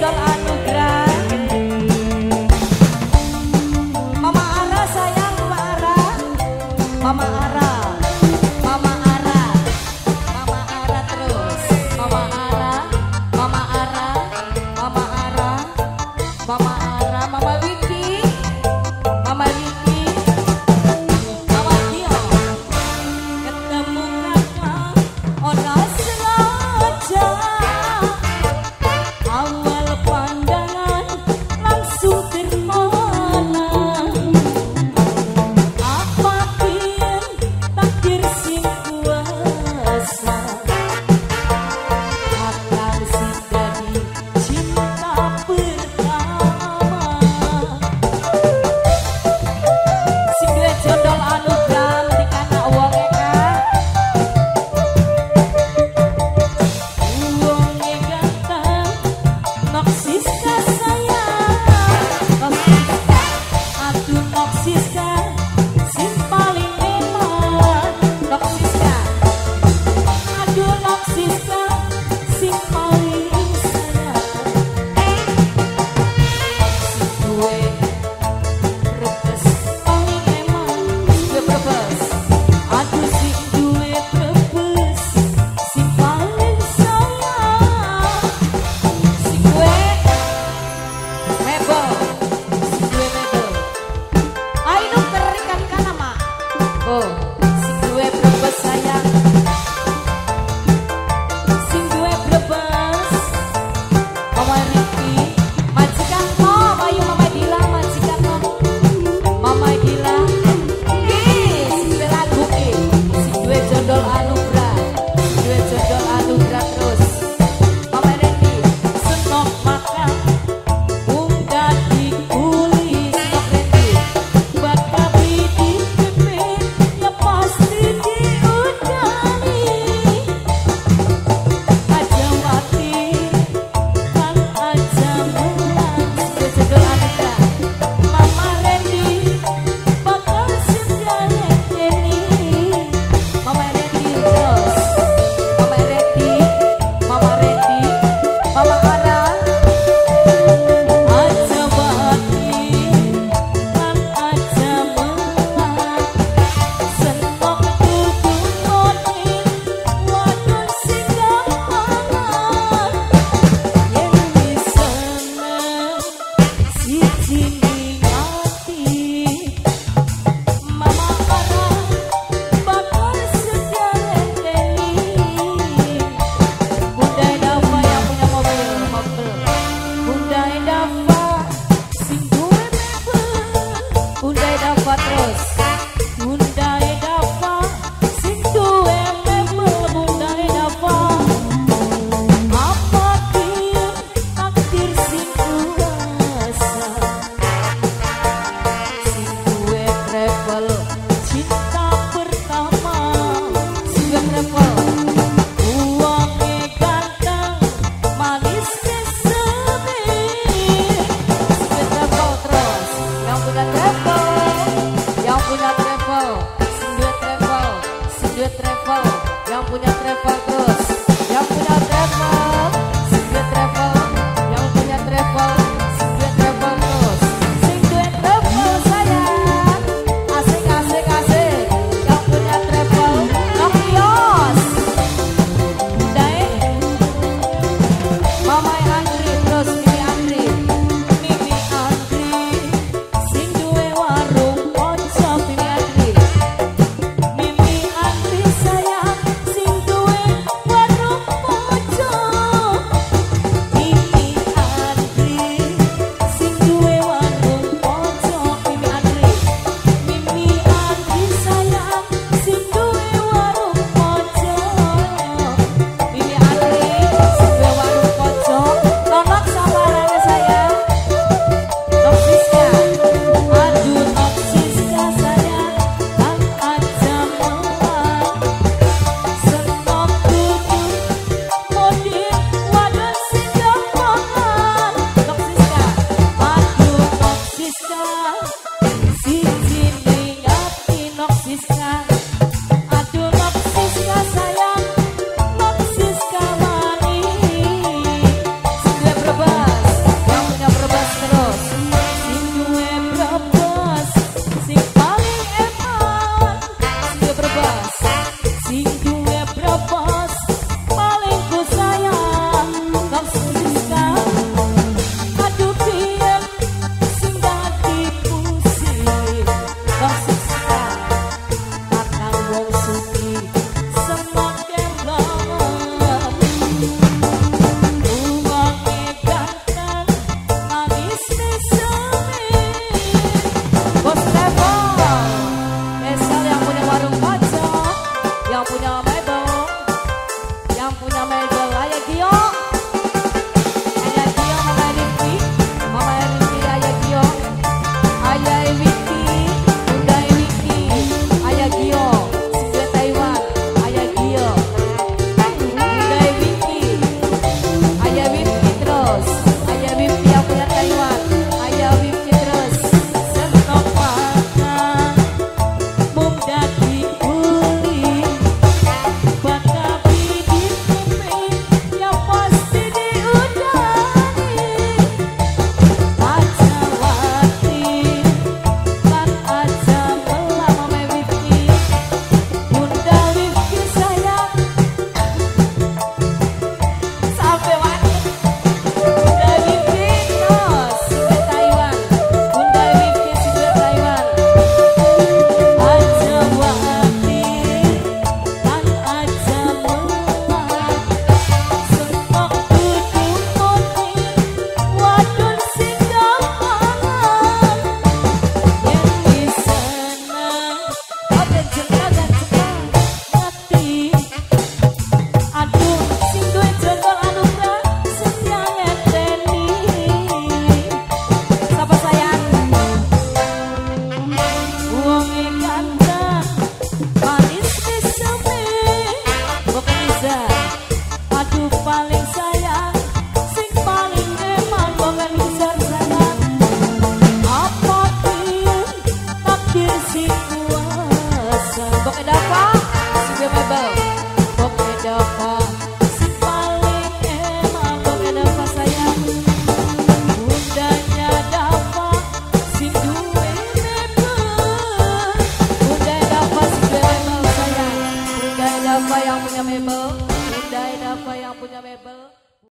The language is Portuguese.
gagal trevão, minha mulher grossa.